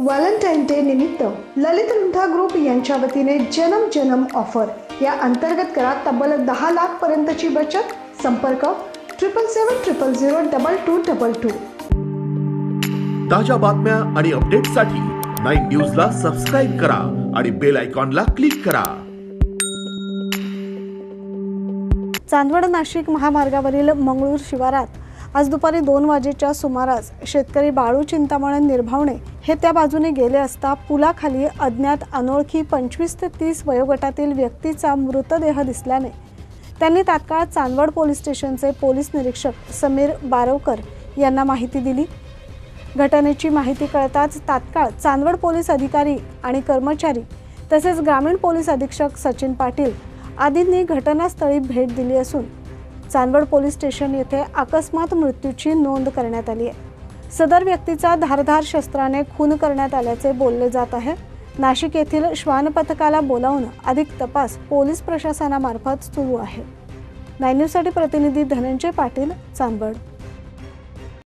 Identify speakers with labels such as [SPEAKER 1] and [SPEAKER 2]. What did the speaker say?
[SPEAKER 1] Valentine day निमित्त ललित लुंठा group यांच्या वतीने जन्म जन्म ऑफर. या अंतर्गत करा तब्बल दहा लाख पर्यंतची बचत. संपर्क triple seven triple zero double two double two
[SPEAKER 2] ताज्या बातम्या आणि अपडेट्ससाठी नाईन न्यूजला सबस्क्राईब करा आणि बेल आयकॉनला क्लिक करा.
[SPEAKER 3] चांदवड नाशिक महामार्गावरील मंगळूर शिवारात आज दुपारी दोन वाजेच्या सुमारास शेतकरी बाळू चिंतामणन निर्भावणे हे त्या बाजूने गेले असता पुलाखाली अज्ञात अनोळखी पंचवीस ते तीस वयोगटातील व्यक्तीचा मृतदेह दिसल्याने त्यांनी तात्काळ चांदवड पोलीस स्टेशनचे पोलीस निरीक्षक समीर बारवकर यांना माहिती दिली. घटनेची माहिती कळताच तात्काळ चांदवड पोलीस अधिकारी आणि कर्मचारी तसेच ग्रामीण पोलीस अधीक्षक सचिन पाटील आदींनी घटनास्थळी भेट दिली असून चांदवड पोलीस स्टेशन येथे अकस्मात मृत्यूची नोंद करण्यात आली आहे. सदर व्यक्तीचा धारधार शस्त्राने खून करण्यात आल्याचे बोलले जात आहे. नाशिक येथील श्वान पथकाला बोलावून अधिक तपास पोलीस प्रशासनामार्फत सुरू आहे. नाईन प्रतिनिधी धनंजय पाटील चांदवड.